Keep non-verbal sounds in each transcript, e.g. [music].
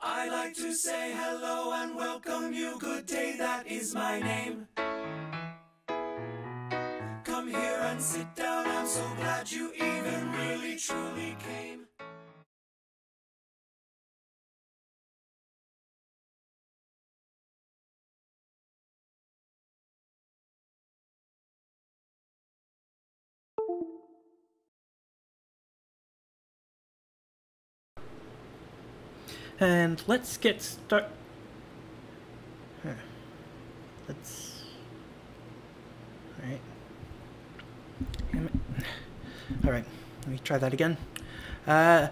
I like to say hello and welcome you. Good day, that is my name. Come here and sit down. I'm so glad you even really truly came. And let's get start. Huh. Let's. Alright. Alright, let me try that again. Uh,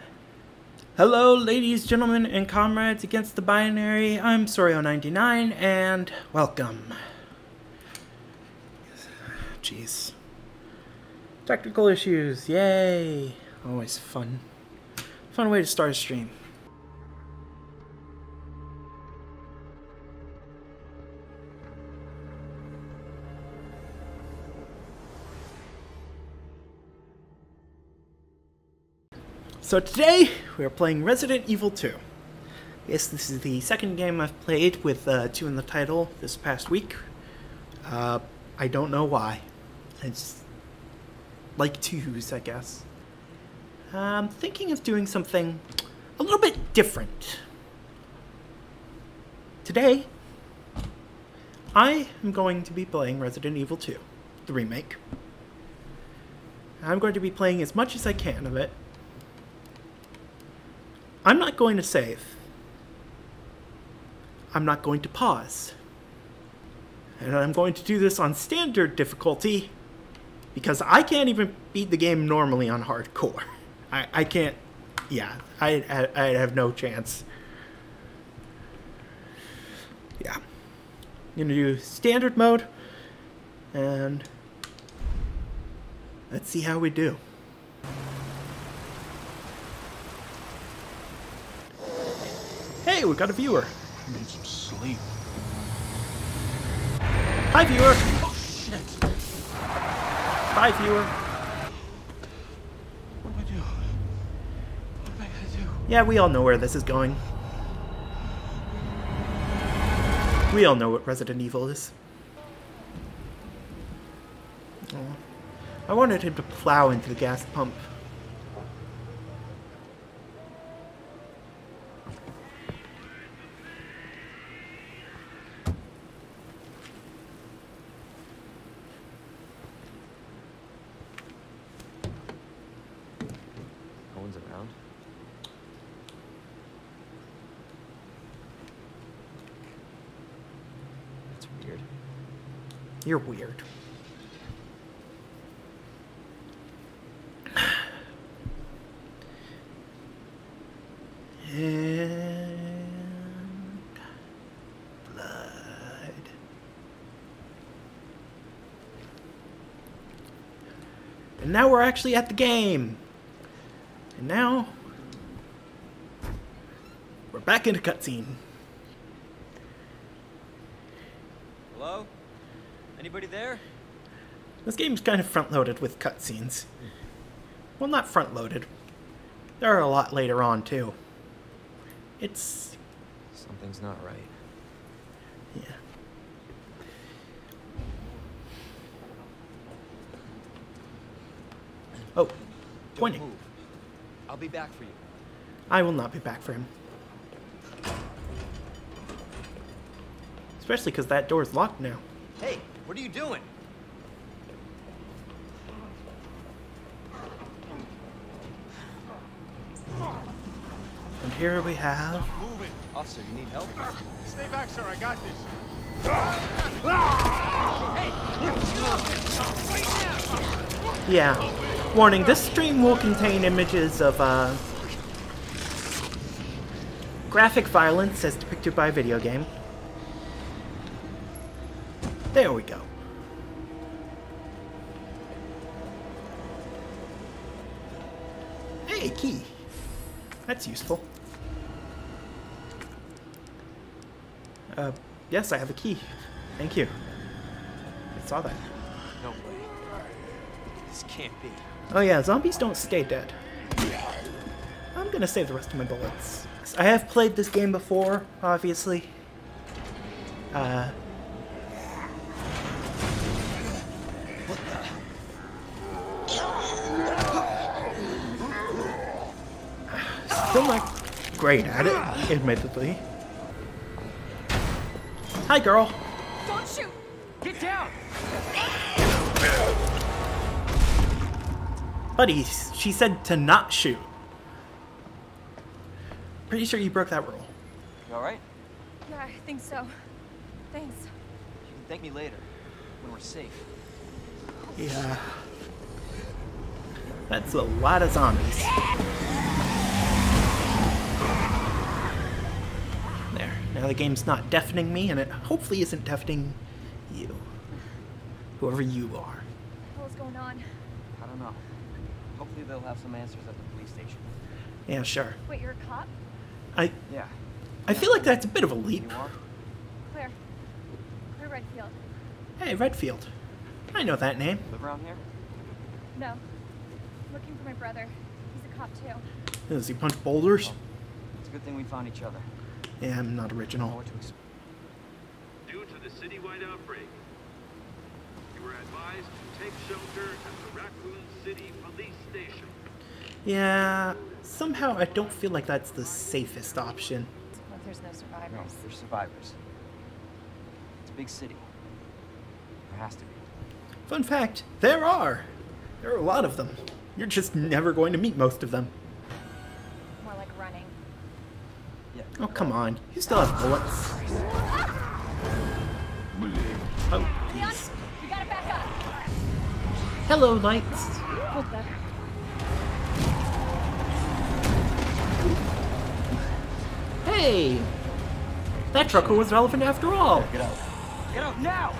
hello, ladies, gentlemen, and comrades against the binary. I'm Sorio99, and welcome. Jeez. Technical issues, yay! Always fun. Fun way to start a stream. So today we are playing Resident Evil 2. Yes, this is the second game I've played with uh, 2 in the title this past week. Uh, I don't know why. It's like twos, I guess. I'm thinking of doing something a little bit different. Today, I am going to be playing Resident Evil 2, the remake. I'm going to be playing as much as I can of it I'm not going to save. I'm not going to pause. And I'm going to do this on standard difficulty because I can't even beat the game normally on hardcore. I, I can't, yeah, I, I, I have no chance. Yeah. I'm going to do standard mode and let's see how we do. Hey, we got a viewer. I need some sleep. Hi, viewer. Oh, shit. Hi, viewer. What do I do? What am I gonna do? Yeah, we all know where this is going. We all know what Resident Evil is. I wanted him to plow into the gas pump. No one's around. That's weird. You're weird. And blood. And now we're actually at the game. And now we're back into cutscene. Hello? Anybody there? This game's kind of front loaded with cutscenes. Well, not front loaded. There are a lot later on, too. It's. Something's not right. Yeah. Oh, Don't pointing. move. I'll be back for you. I will not be back for him. Especially because that door's locked now. Hey, what are you doing? Here we have. Move it. Officer, you need help? Stay back, sir. I got this. Yeah. Warning, this stream will contain images of, uh, graphic violence as depicted by a video game. There we go. Hey, key. That's useful. Uh, yes, I have a key. Thank you. I saw that. No way. This can't be. Oh yeah, zombies don't stay dead. I'm gonna save the rest of my bullets. I have played this game before, obviously. Uh, still not great at it, admittedly. Hi, girl. Don't shoot! Get down! Buddy, she said to not shoot. Pretty sure you broke that rule. You alright? Yeah, I think so. Thanks. You can thank me later, when we're safe. Yeah. That's a lot of zombies. There. Now the game's not deafening me, and it hopefully isn't deafening you. Whoever you are. What's going on? I don't know. Hopefully they'll have some answers at the police station. Yeah, sure. Wait, you're a cop? I Yeah. I feel like that's a bit of a leap. You are? Claire. Claire Redfield. Hey, Redfield. I know that name. Live around here? No. Looking for my brother. He's a cop too. Does he punch boulders? It's a good thing we found each other. Yeah, I'm not I know original. what to expect. Due to the citywide outbreak, you were advised to take shelter at the Raccoon City Police Station. Yeah, somehow I don't feel like that's the safest option. What there's no No, there's survivors. It's a big city. There has to be. Fun fact, there are. There are a lot of them. You're just never going to meet most of them. Oh, come on. You still have bullets. Oh, up. Hello, lights. Hey! That trucker was relevant after all. Get out. Get out now!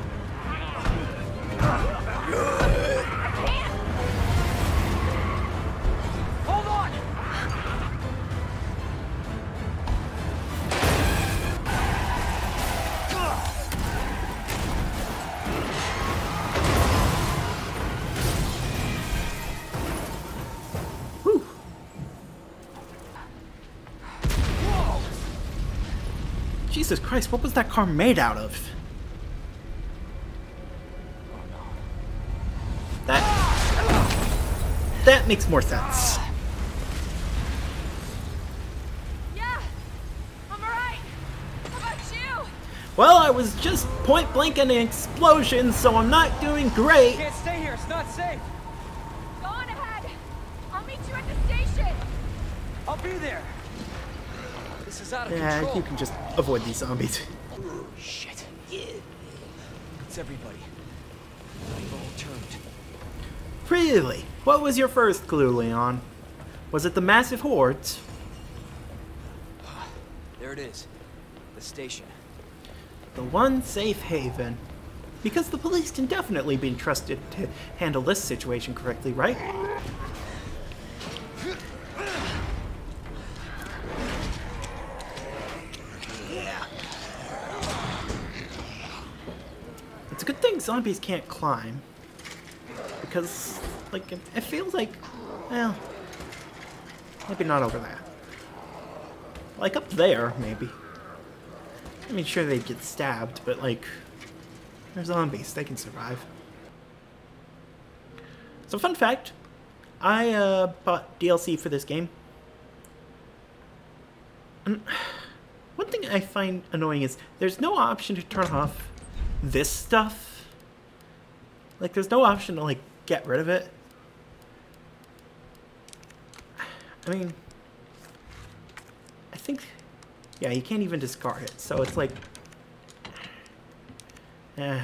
Jesus Christ, what was that car made out of? That. That makes more sense. Yeah! I'm alright! How about you? Well, I was just point blank in an explosion, so I'm not doing great. Can't stay here, it's not safe! Go on ahead! I'll meet you at the station! I'll be there! This is out of Yeah, control. you can just avoid these zombies. Shit. It's everybody. They've all turned. Really? What was your first clue, Leon? Was it the massive hordes? There it is. The station. The one safe haven. Because the police can definitely be trusted to handle this situation correctly, right? It's a good thing zombies can't climb. Because, like, it, feels like, well, maybe not over there. Like up there, maybe. I mean, sure they'd get stabbed, but like, they're zombies. They can survive. So, fun fact: I uh, bought DLC for this game. And [sighs] one thing I find annoying is there's no option to turn off this stuff. Like, there's no option to like get rid of it. I mean, I think, yeah, you can't even discard it. So it's like, eh,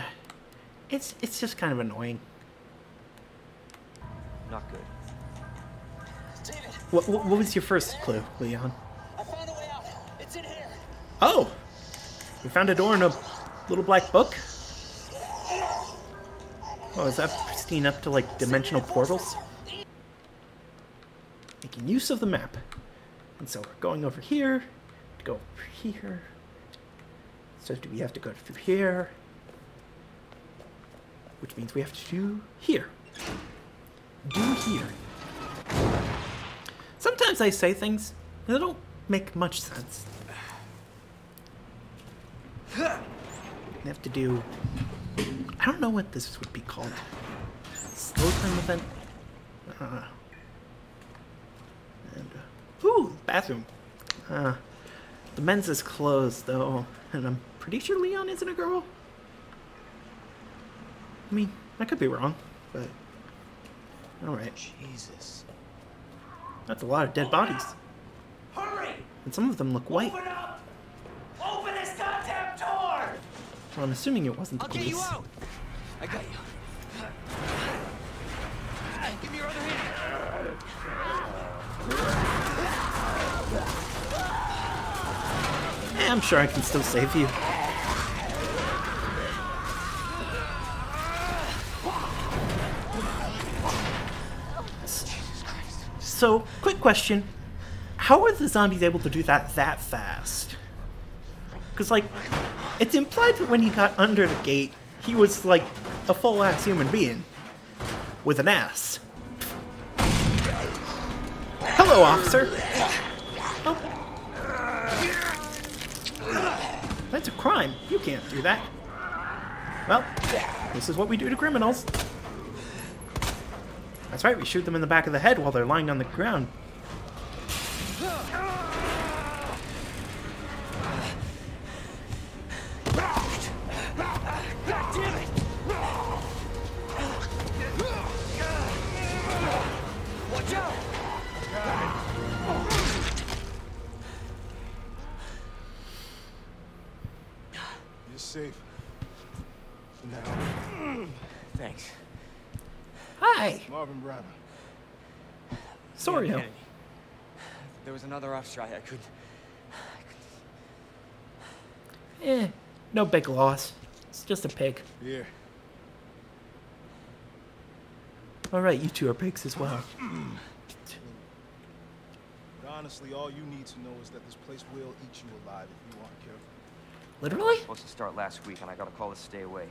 it's it's just kind of annoying. Not good. What, what, what was your first clue, Leon? I found a way out. It's in here. Oh, we found a door in a little black book. Oh, is that pristine up to like dimensional portals? Making use of the map. And so we're going over here, to go over here. So do we have to go through here? Which means we have to do here. Do here. Sometimes I say things that don't make much sense. You have to do. I don't know what this would be called. Slow time event. Uh, and uh, ooh, bathroom. Uh, the men's is closed though, and I'm pretty sure Leon isn't a girl. I mean, I could be wrong, but all right. Jesus. That's a lot of dead bodies, Hurry! and some of them look white. Open up! Open this goddamn door! Well, I'm assuming it wasn't the I'll get you police. out! I got you. Give me your other hand. Eh, I'm sure I can still save you. So, quick question. How are the zombies able to do that that fast? Because, like, it's implied that when he got under the gate, he was, like, a full ass human being. With an ass. Hello, officer. Oh, That's a crime. You can't do that. Well, this is what we do to criminals. That's right, we shoot them in the back of the head while they're lying on the ground. Marvin Branagh. Sorio. Kennedy. There was another officer I, I could. Eh, no big loss. It's just a pig. Here. Alright, you two are pigs as well. But honestly, all you need to know is that this place will eat you alive if you aren't careful. Literally? i Supposed to start last week, and I got a call to stay away.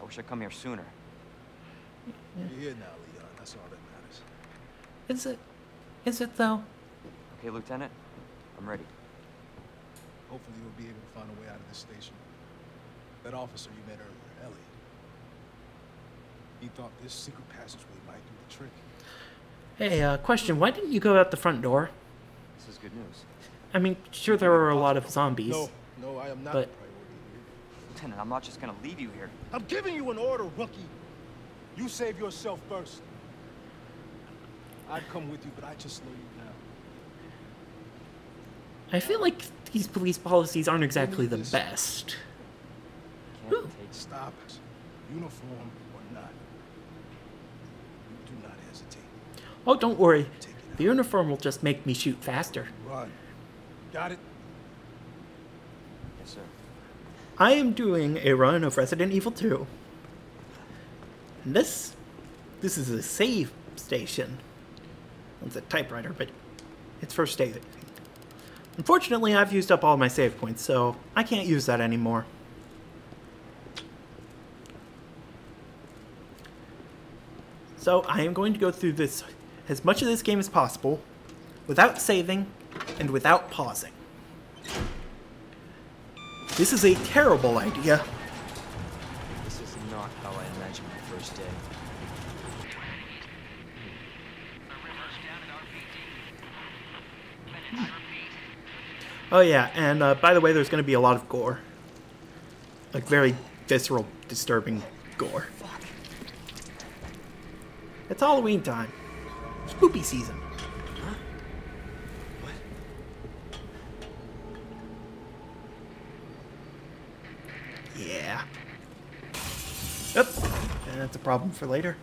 I wish I'd come here sooner. You're here now, Leon. That's all that matters. Is it? Is it though? Okay, Lieutenant? I'm ready. Hopefully, you'll be able to find a way out of this station. That officer you met earlier, Elliot. He thought this secret passageway might do the trick. Hey, uh, question. Why didn't you go out the front door? This is good news. I mean, sure there are a lot of zombies. No, no, I am not But- the priority here. Lieutenant, I'm not just gonna leave you here. I'm giving you an order, rookie. You save yourself first. I'd come with you, but I just slow you down. I feel like these police policies aren't exactly the best. Can't take Stop it. Uniform or not. You do not hesitate. Oh, don't worry. The uniform will just make me shoot faster. Run. Got it? Yes, sir. I am doing a run of Resident Evil 2. This, this is a save station. It's a typewriter, but it's for saving. Unfortunately, I've used up all my save points, so I can't use that anymore. So I am going to go through this as much of this game as possible without saving and without pausing. This is a terrible idea. This is not how I imagined my first day. Oh yeah, and uh, by the way, there's going to be a lot of gore, like very visceral, disturbing gore. It's Halloween time, spooky season. Yeah. Yep. And that's a problem for later.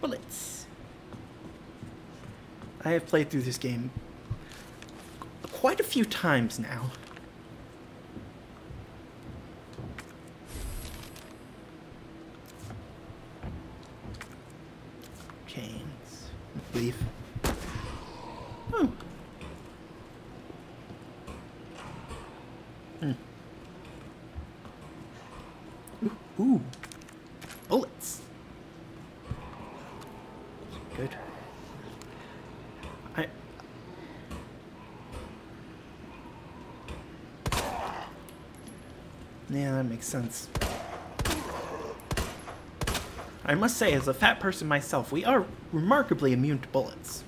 Bullets. I have played through this game quite a few times now. Chains. Leaf. Hmm. Hmm. Ooh, ooh. Bullets. Good. Yeah, that makes sense. I must say, as a fat person myself, we are remarkably immune to bullets.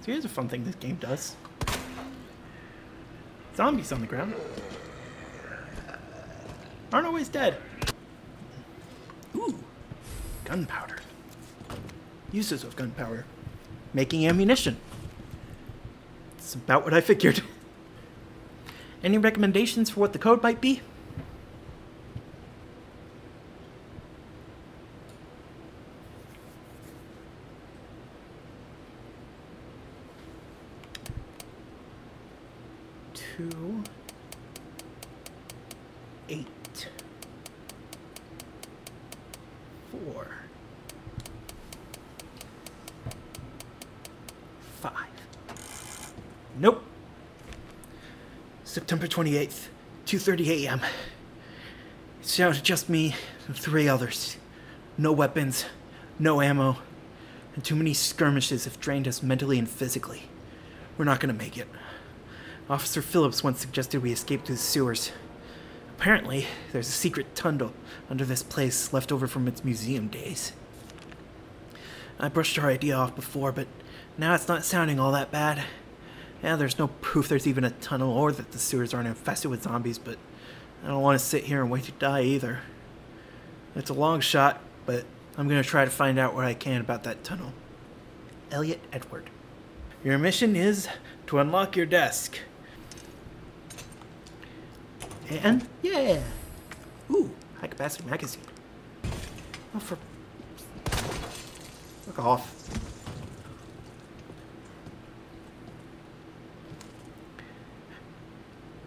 So here's a fun thing this game does. Zombies on the ground. Aren't always dead. Ooh, gunpowder. Uses of gunpowder. Making ammunition. It's about what I figured. Any recommendations for what the code might be? 28th, 2:30 a.m. It's to just me and three others. No weapons, no ammo, and too many skirmishes have drained us mentally and physically. We're not gonna make it. Officer Phillips once suggested we escape through the sewers. Apparently, there's a secret tunnel under this place left over from its museum days. I brushed our idea off before, but now it's not sounding all that bad. Yeah, there's no proof there's even a tunnel or that the sewers aren't infested with zombies, but I don't want to sit here and wait to die either. It's a long shot, but I'm going to try to find out what I can about that tunnel. Elliot Edward. Your mission is to unlock your desk. And, yeah! Ooh, high capacity magazine. Oh, for. Fuck off.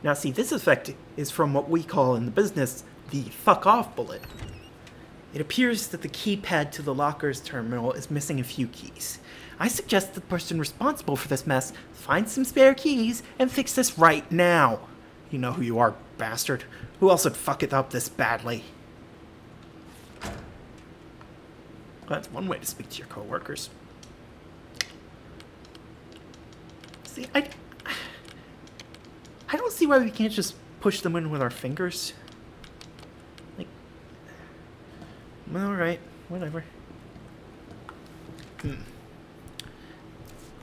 Now, see, this effect is from what we call in the business the fuck off bullet. It appears that the keypad to the locker's terminal is missing a few keys. I suggest the person responsible for this mess find some spare keys and fix this right now. You know who you are, bastard. Who else would fuck it up this badly? That's one way to speak to your coworkers. See, I, I don't see why we can't just push them in with our fingers. Like, all right, whatever. Hmm.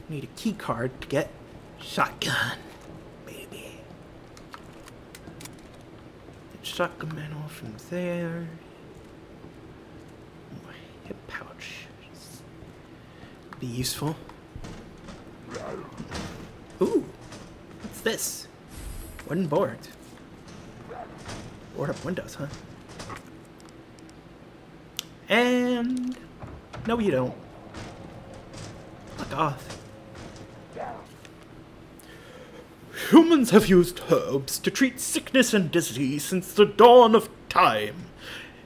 Need a key card to get shotgun, baby. Get shotgun ammo from there. My hip pouch. Be useful. Ooh, what's this? Wooden board. Board up windows, huh? And no, you don't. Fuck off. Humans have used herbs to treat sickness and disease since the dawn of time.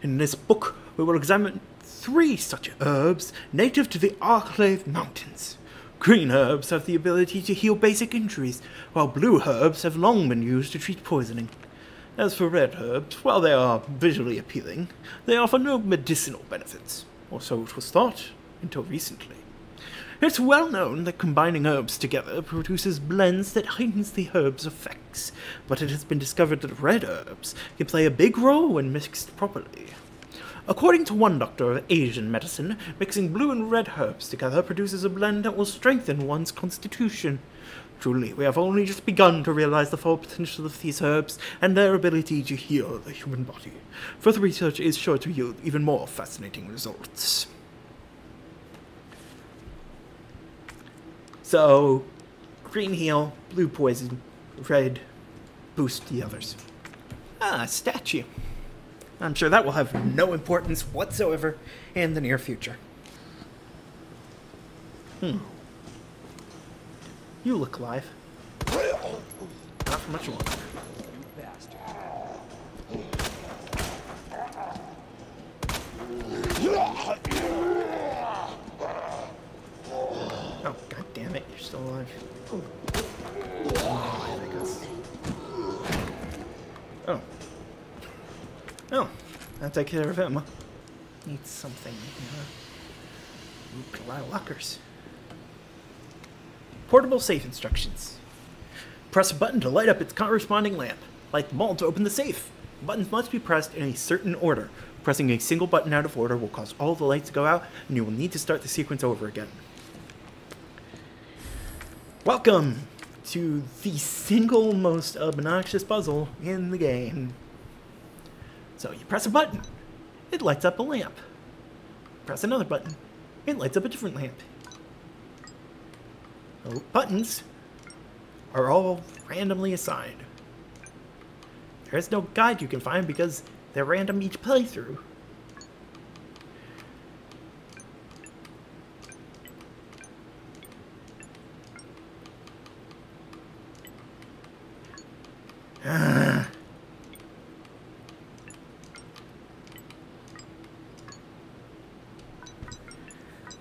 In this book, we will examine three such herbs native to the Arklay Mountains. Green herbs have the ability to heal basic injuries, while blue herbs have long been used to treat poisoning. As for red herbs, while they are visually appealing, they offer no medicinal benefits, or so it was thought until recently. It's well known that combining herbs together produces blends that heightens the herb's effects, but it has been discovered that red herbs can play a big role when mixed properly. According to one doctor of Asian medicine, mixing blue and red herbs together produces a blend that will strengthen one's constitution. Truly, we have only just begun to realize the full potential of these herbs and their ability to heal the human body. Further research is sure to yield even more fascinating results. So, green heal, blue poison, red boost the others. Ah, statue. I'm sure that will have no importance whatsoever in the near future. Hmm. You look alive. Not for much longer. Oh, god damn it, you're still alive. You're alive, I guess. Oh. Oh, I'll take care of him. Need something. Uh, ooh, lockers. Portable safe instructions. Press a button to light up its corresponding lamp. Light the bulb to open the safe. Buttons must be pressed in a certain order. Pressing a single button out of order will cause all the lights to go out, and you will need to start the sequence over again. Welcome to the single most obnoxious puzzle in the game. So you press a button, it lights up a lamp. Press another button, it lights up a different lamp. The buttons are all randomly assigned. There is no guide you can find because they're random each playthrough.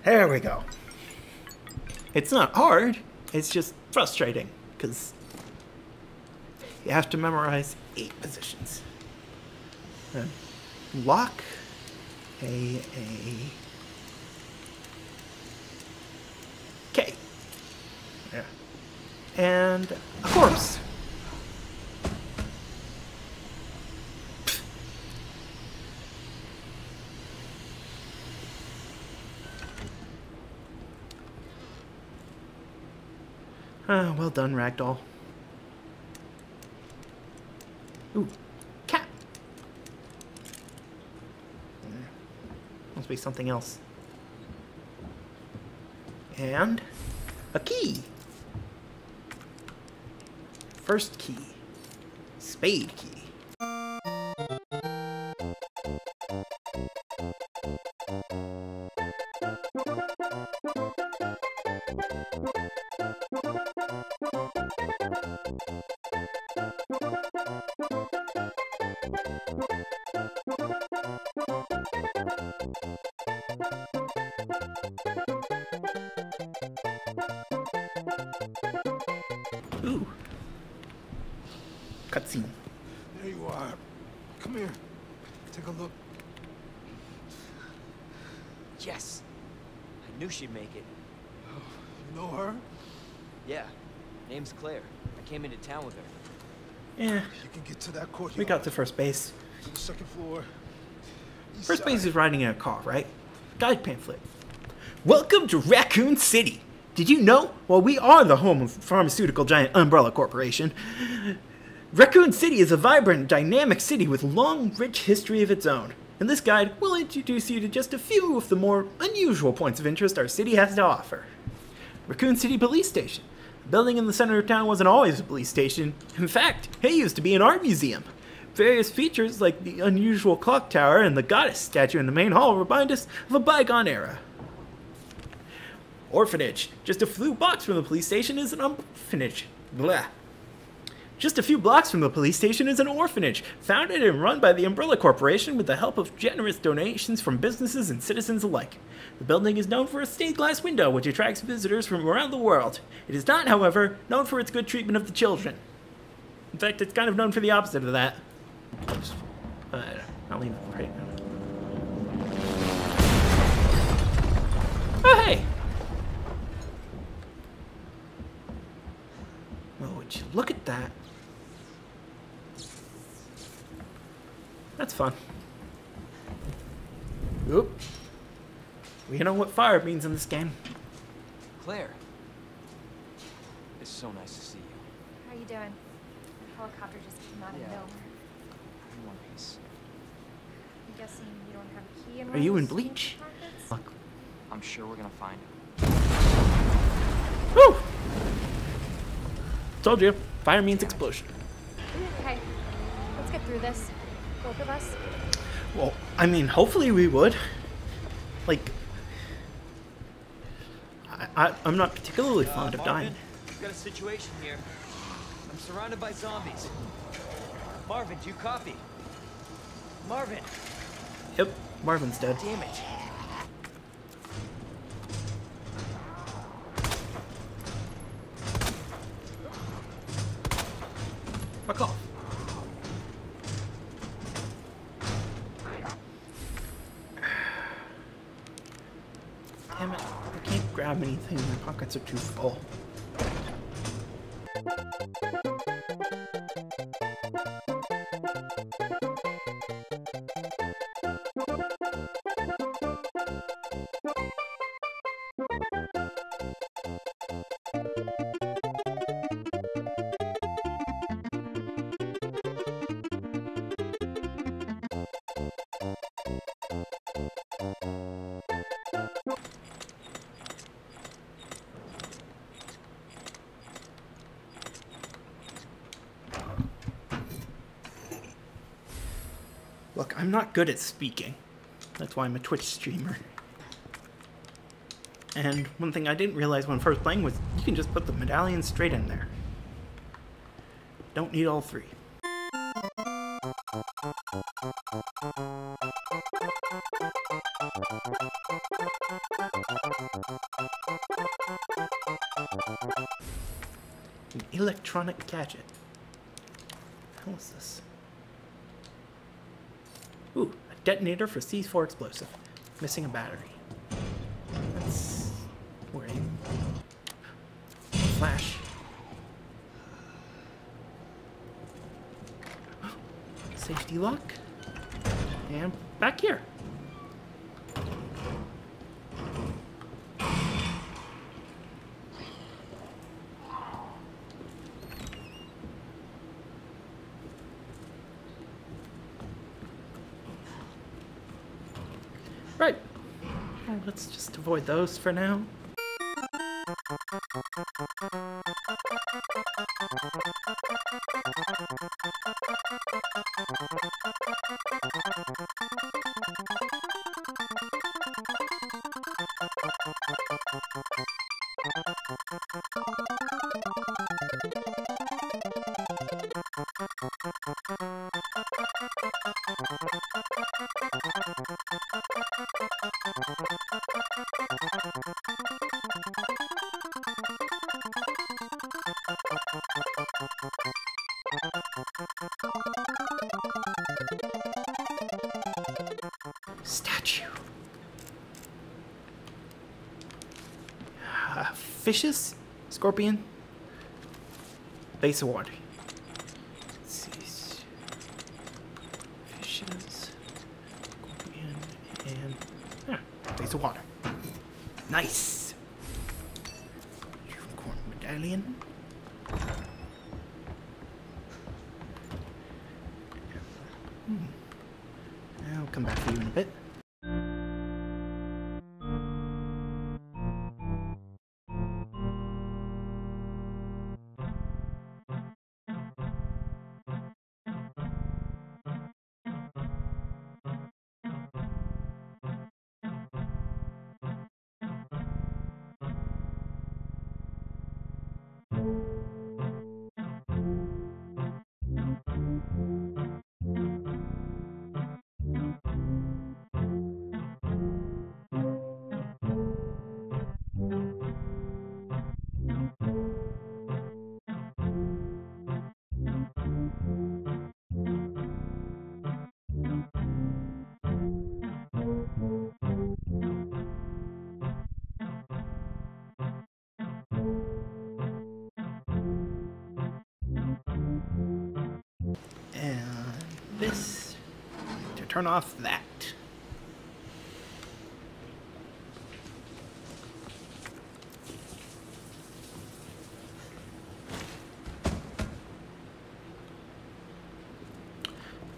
There we go. It's not hard, it's just frustrating, because you have to memorize eight positions. Lock, A, A, K. Yeah. And a corpse. Ah, well done, Ragdoll. Ooh, cat. Must be something else. And a key. First key. Spade key. Ooh. Cutscene. There you are. Come here. Take a look. Yes. I knew she'd make it. You know her? Yeah. Name's Claire. I came into town with her. Yeah, You can get to that courtyard. we got to first base. to the second floor. East First base is riding in a car, right? Guide pamphlet. Welcome to Raccoon City. Did you know? Well, we are the home of pharmaceutical giant Umbrella Corporation. Raccoon City is a vibrant, dynamic city with long, rich history of its own. In this guide, we'll introduce you to just a few of the more unusual points of interest our city has to offer. Raccoon City Police Station. The building in the center of town wasn't always a police station. In fact, it used to be an art museum. Various features like the unusual clock tower and the goddess statue in the main hall remind us of a bygone era. Orphanage. Just a few blocks from the police station is an orphanage. Blah. Just a few blocks from the police station is an orphanage, founded and run by the Umbrella Corporation with the help of generous donations from businesses and citizens alike. The building is known for a stained glass window which attracts visitors from around the world. It is not, however, known for its good treatment of the children. In fact, it's kind of known for the opposite of that. Oops. Uh, I'll leave right now. Oh, hey! Well, would you look at that? That's fun. Oop. We know what fire means in this game. Claire. It's so nice to see you. How are you doing? The helicopter just came out of Yeah. nowhere. In one piece. I'm guessing you don't have a key in Are one of you in Bleach? Look. I'm sure we're gonna find him. Woo! Told you. Fire means explosion. Okay, let's get through this. Both of us. Well, I mean, hopefully we would. Like, I, I, I'm not particularly uh, fond of dying. We've got a situation here. I'm surrounded by zombies. Marvin, do you copy? Marvin! Yep, Marvin's dead. Damn it. Pockets are too full. Look, I'm not good at speaking. That's why I'm a Twitch streamer. And one thing I didn't realize when first playing was you can just put the medallion straight in there. Don't need all three. An electronic gadget. Hell is this? Ooh, a detonator for C4 explosive. Missing a battery. That's worrying. Flash. [gasps] Safety lock. And back here. Right. Well, let's just avoid those for now. Statue. Uh, fishes? Scorpion? Base water. Turn off that.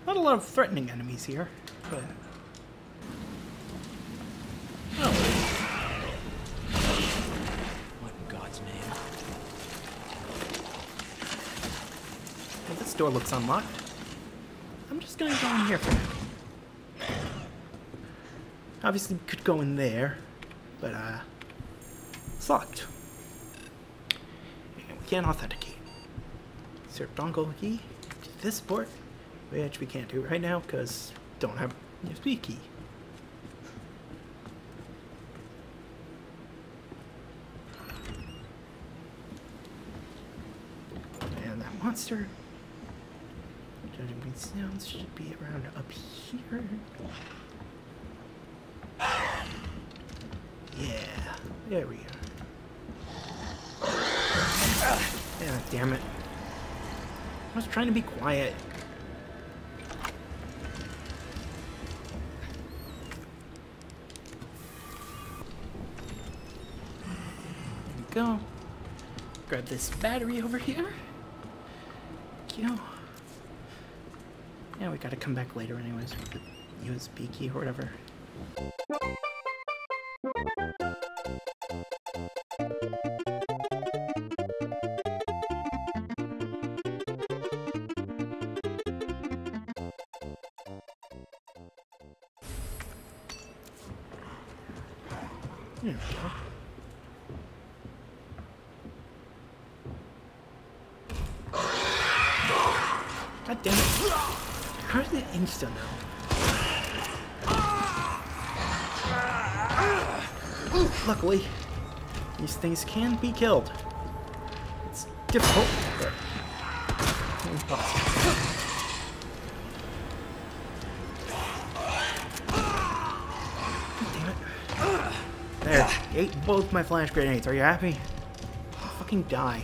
Not a lot of threatening enemies here, but oh, What in God's name? well, this door looks unlocked. I'm just gonna go in here for now. Obviously, could go in there, but uh, it's locked. And we can't authenticate. Insert dongle key to this port, which we can't do right now because don't have USB key. And that monster. Judging sounds should be around up here. Yeah, there we are. Yeah, ah, damn it. I was trying to be quiet. There we go. Grab this battery over here. Thank. Yeah, we gotta come back later anyways with the USB key or whatever. God damn it. How did it insta now? Luckily, these things can be killed. It's difficult, both my flash grenades. Are you happy? Fucking die.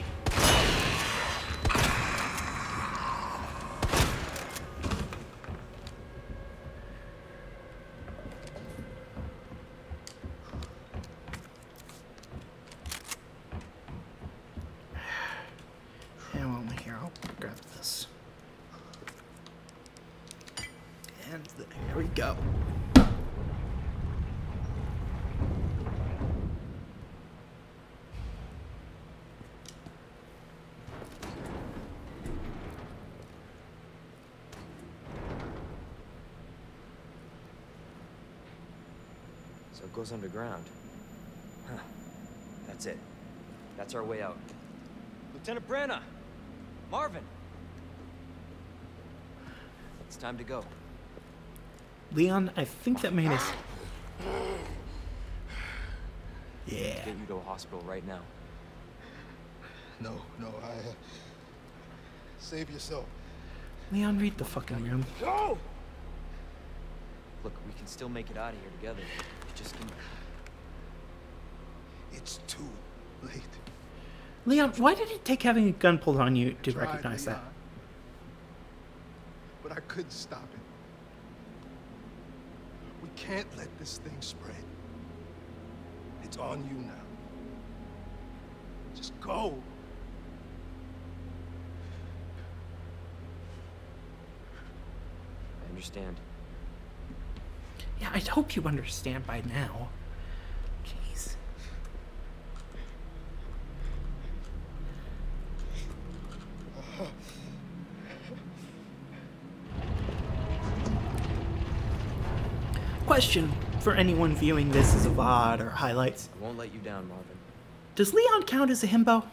Grab this. And there we go. Goes underground. Huh. That's it. That's our way out. Lieutenant Branagh! Marvin! It's time to go. Leon, I think that man is. [sighs] Yeah. Get you to a hospital right now. No, no, I. Uh, save yourself. Leon, read the fucking room. Go! Look, we can still make it out of here together. You just can... It's too late. Leon, why did it take having a gun pulled on you to Tried, recognize that? But I couldn't stop it. We can't let this thing spread. It's on you now. Just go. I understand. Yeah, I hope you understand by now. Jeez. Question for anyone viewing this as a VOD or highlights. I won't let you down, Marvin. Does Leon count as a himbo?